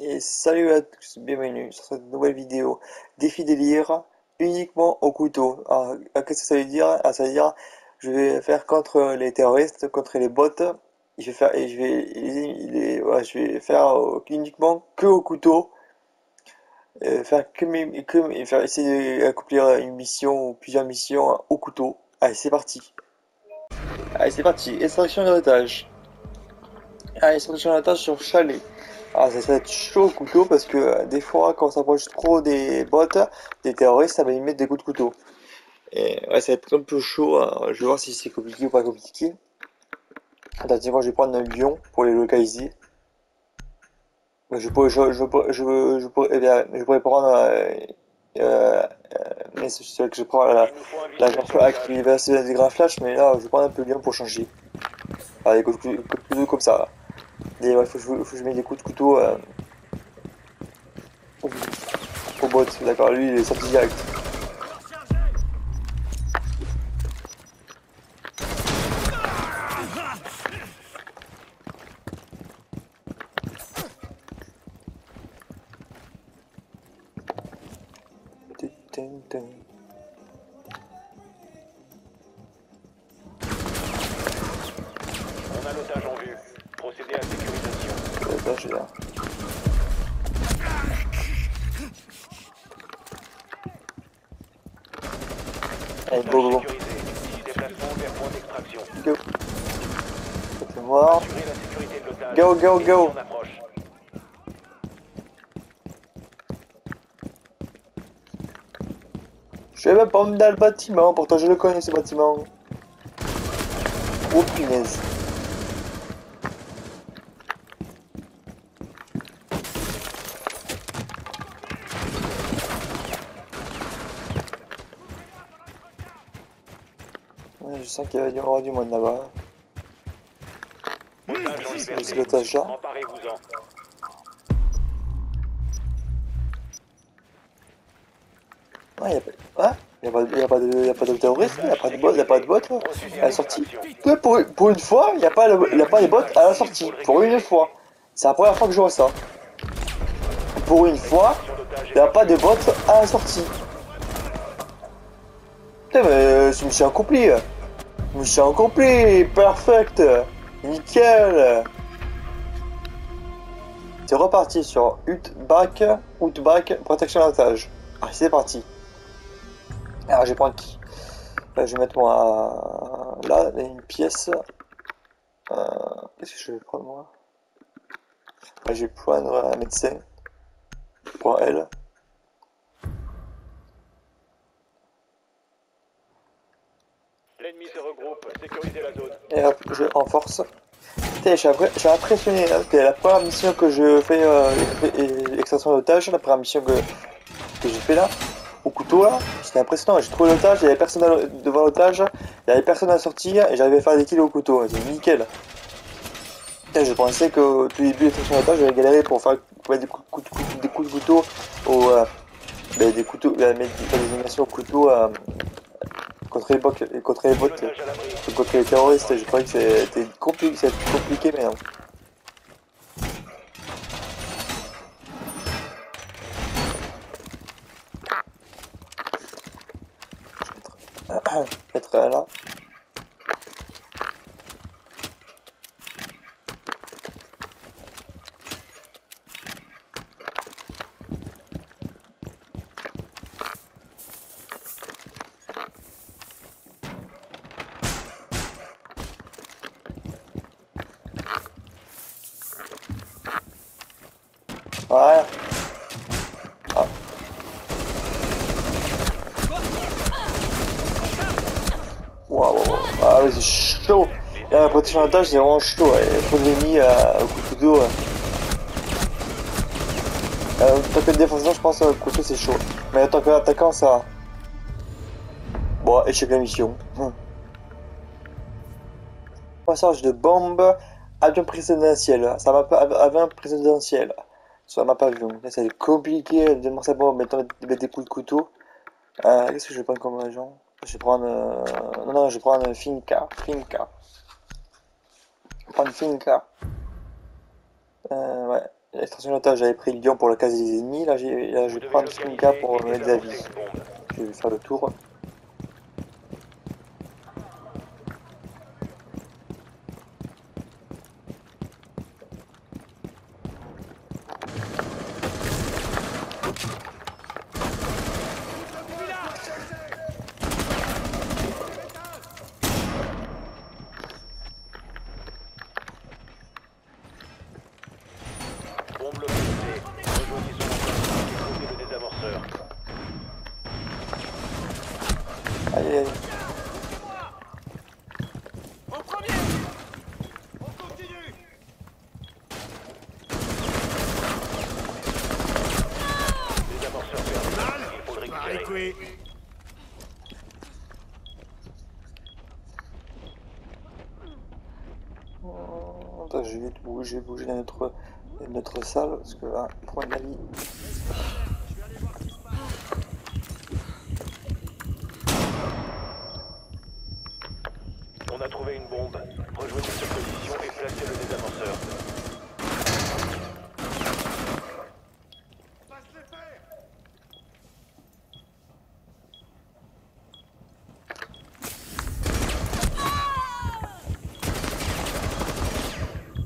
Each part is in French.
Et salut à tous, bienvenue sur cette nouvelle vidéo défi délire uniquement au couteau. Alors, euh, qu'est-ce que ça veut dire? Ah, Ça veut dire je vais faire contre les terroristes, contre les bots. Je vais faire, je vais, faire uniquement que au couteau. Euh, faire que, mes, que faire essayer d'accomplir une mission ou plusieurs missions au couteau. Allez, c'est parti. Allez, c'est parti. Extraction d'otage. Allez, extraction sur chalet. Ah, ça va être chaud au couteau parce que euh, des fois, quand on s'approche trop des bottes, des terroristes, ça va y mettre des coups de couteau. Et ouais, ça va être un peu chaud. Hein. Je vais voir si c'est compliqué ou pas compliqué. Attends, je vais prendre un lion pour les localiser. Je pourrais, je, je, je, je, pourrais, eh bien, je pourrais prendre. Euh, euh, mais c'est vrai que je prends la, la version qui va se des grands flash, mais là, je vais prendre un peu le lion pour changer. Allez, de couteau comme ça. Il faut, faut, que je mette des coups de couteau euh, au, bot. D'accord, lui il est sorti direct. On a L'otage est là. Allez, go, go, go. Point d'extraction. Go. Go, go. Je vais même pas me dans le bâtiment, pourtant je le connais ce bâtiment. Oh punaise. Ouais, je sens qu'il y avoir du monde là-bas. Otage en C'est liberté. l'otage là. Ouais, y'a pas, ouais, y a pas, pas de, y a pas de de bot, pas de bot là, à la sortie. Pour, une fois, y a pas, a pas les bots à la sortie. Pour une fois. C'est la première fois que je vois ça. Pour une fois, y a pas de bots à la sortie. Putain, mais euh, c'est mission accomplie. Mission accomplie, perfect. Nickel. C'est reparti sur Hut-Back, Hut-Back, protection d'otage. Allez, c'est parti. Alors, je vais prendre qui? Là, je vais mettre moi là, une pièce. Euh, Qu'est-ce que je vais prendre moi? Là, je vais prendre un médecin. Pour elle. Et hop, je renforce. Putain, j'ai impressionné. hein. C'était la première mission que je fais, euh, extraction d'otage, la première mission que, que j'ai fait là, au couteau là. C'était impressionnant. J'ai trouvé l'otage, il y avait personne devant l'otage, il y avait personne à sortir et j'arrivais à faire des kills au couteau. C'est nickel. Je pensais qu'au tout début l'extraction d'otage, j'avais galéré pour faire, des coups, coups des coups de couteau au. euh, ben, des couteaux, faire des animations au couteau euh, contre les bots, contre les bots. Contre les terroristes, je croyais que c'était compli- c'était compliqué, mais non. Je vais mettre, mettre un là. Voilà. Ah. Waouh, waouh, waouh. Ah oui, c'est chaud. La protection d'attache, c'est vraiment chaud. ouais. Faut des mis euh, au couteau d'eau. Euh, Euh, tant que défenseur, je pense que le couteau c'est chaud. Mais en tant qu'attaquant, ça va. Bon, échec de la mission. Hum. Passage de bombe, avion présidentiel. Ça va pas, avion présidentiel. Sur ma pavillon. Là, c'est compliqué de démarrer bon, mettant des, des coups de couteau. Euh, Qu'est-ce que je vais prendre comme agent? Je vais prendre. Euh... Non, non, je vais prendre Finca. Finca. Je vais prendre Finca. Euh, ouais. l'extraction d'otage, j'avais pris Lyon pour le caser des ennemis. Là, j'ai- là je vais prendre localiser pour désamorcer avis. Je vais faire le tour. Bombe localisée. Rejoignez son emplacement et posez le désamorceur. Aïe aïe aïe. Au premier On continue Désamorceur perdu. Il faut le Oh, Attends, je vais vite bouger, bouger dans notre, dans notre salle parce que là, pour mon avis. On a trouvé une bombe. Rejoignez cette position et placez le désamorceur. Passe les fers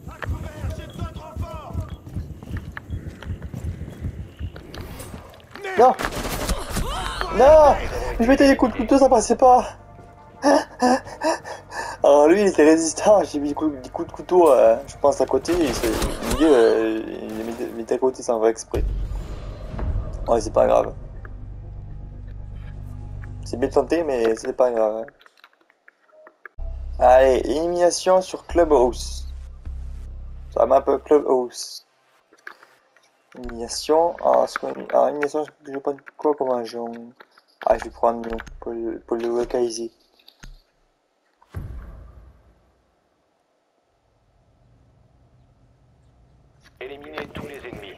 À couvert, j'ai besoin de renfort Non Non Je mettais des coups de couteau, ça passait pas Alors lui, il était résistant, j'ai mis des coups, de couteau, euh, je pense, à côté, il, dit, euh, à côté sans faire exprès. Ouais, c'est pas grave. C'est bien tenté, mais c'est pas grave. Allez, élimination sur Clubhouse. Ça map Clubhouse. Élimination. Ah, ah, élimination, je prendre quoi comme agent Ah, je vais prendre pour le, pour le localiser. Éliminez tous les ennemis.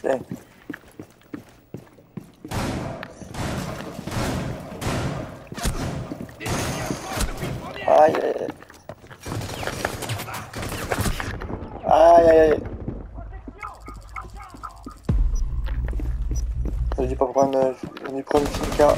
Tiens. Aïe aïe aïe. Aïe. J'ai dû pas prendre, euh, j'ai dû prendre Finka.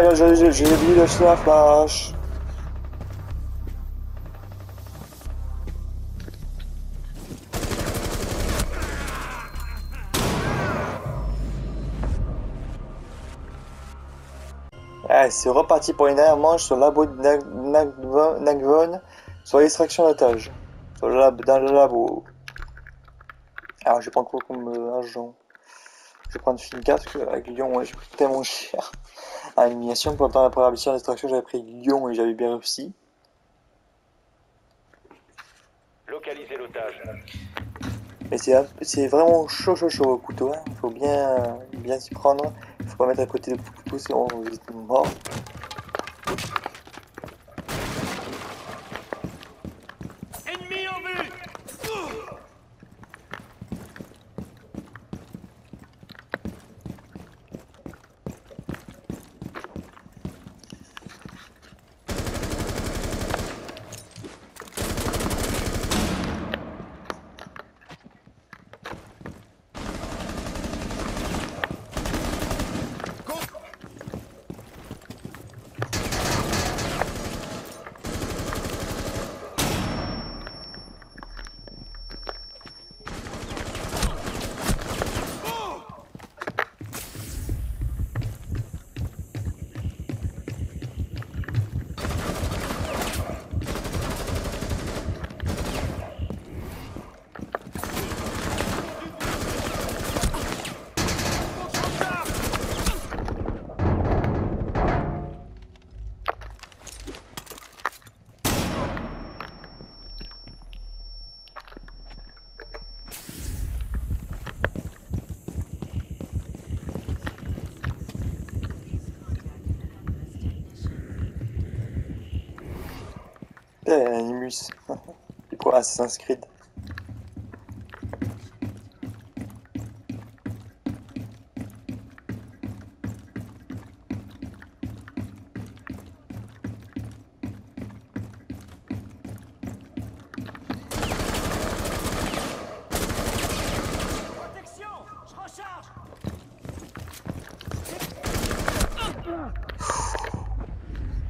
Ah, j'ai oublié d'acheter la flash. Ah, c'est reparti pour une dernière manche sur le labo de Nag- Nagvon sur l'extraction d'otages. Sur lab, dans le labo. Alors, je prendre quoi comme euh, agent Je vais prendre Finca parce qu'avec Lyon, ouais, j'ai pris tellement cher. À l'élimination, pendant la première mission d'extraction, j'avais pris Lyon et j'avais bien réussi. Localisez l'otage. Mais c'est vraiment chaud, chaud, chaud au couteau. Il faut bien, bien s'y prendre. Il faut pas mettre à côté le couteau, sinon on est mort. Ennemi en vue Putain, il y a un Animus. Il prend Assassin's Creed.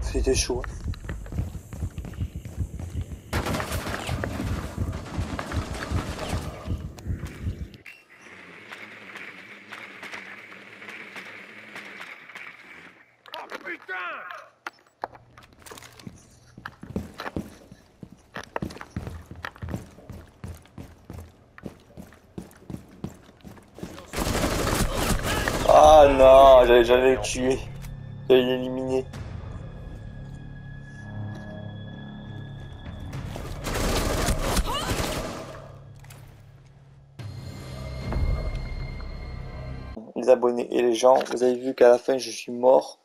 C'était chaud putain Ah non, j'allais le tuer. J'allais l'éliminer. Les abonnés et les gens, vous avez vu qu'à la fin je suis mort.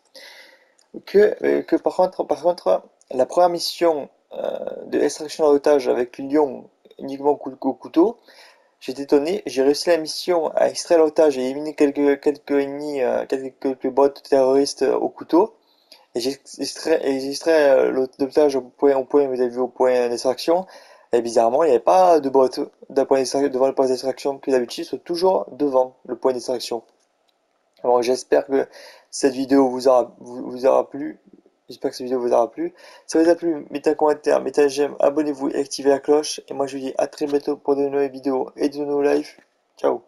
Que, euh, que par contre, par contre, la première mission euh, de extraction d'otage avec le lion uniquement au cou- au couteau, J'étais étonné, j'ai réussi la mission à extraire l'otage et éliminer quelques, quelques ennemis, euh, quelques, quelques bots terroristes au couteau. Et j'ai extrait, euh, l'otage au point, au point, vous avez vu, au point d'extraction. Et bizarrement, il n'y avait pas de bot devant le point d'extraction que d'habitude, ils sont toujours devant le point d'extraction. Alors j'espère que cette vidéo vous aura, vous, aura plu. J'espère que cette vidéo vous aura plu. Si ça vous a plu, mettez un commentaire, mettez un j'aime, abonnez-vous et activez la cloche. Et moi je vous dis à très bientôt pour de nouvelles vidéos et de nouveaux lives. Ciao